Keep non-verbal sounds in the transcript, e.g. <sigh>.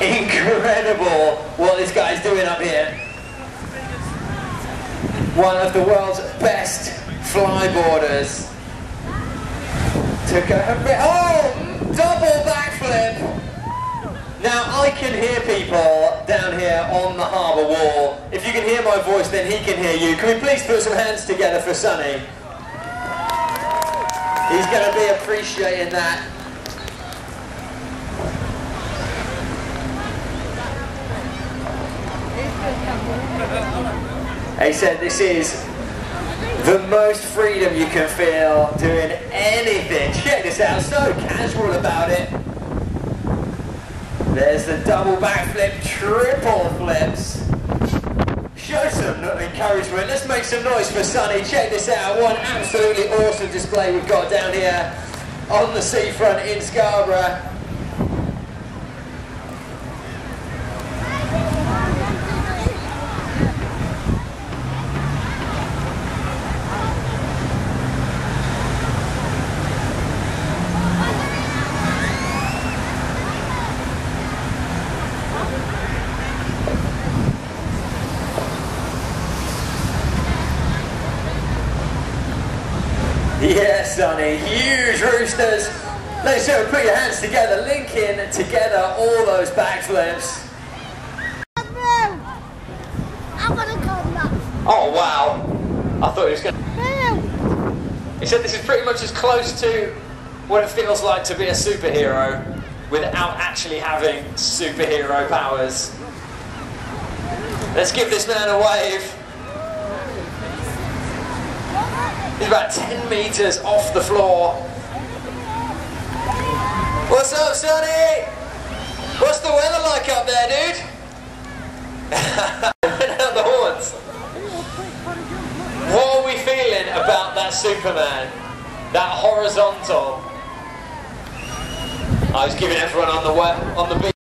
Incredible what this guy's doing up here. One of the world's best flyboarders. Took a. Oh! Double backflip! Now I can hear people down here on the harbour wall. If you can hear my voice, then he can hear you. Can we please put some hands together for Sonny? He's going to be appreciating that. He said this is the most freedom you can feel doing anything. Check this out, so casual about it. There's the double backflip, triple flips. Show some encouragement. Let's make some noise for Sonny. Check this out. One absolutely awesome display we've got down here on the seafront in Scarborough. Yes, Sonny, huge roosters. Let's show, put your hands together, linking together all those backflips. Oh wow! I thought he was going. to... He said this is pretty much as close to what it feels like to be a superhero without actually having superhero powers. Let's give this man a wave. He's about 10 meters off the floor. What's up, Sonny? What's the weather like up there, dude? <laughs> the horns. What are we feeling about that Superman? That horizontal. I was giving everyone on the on the beach.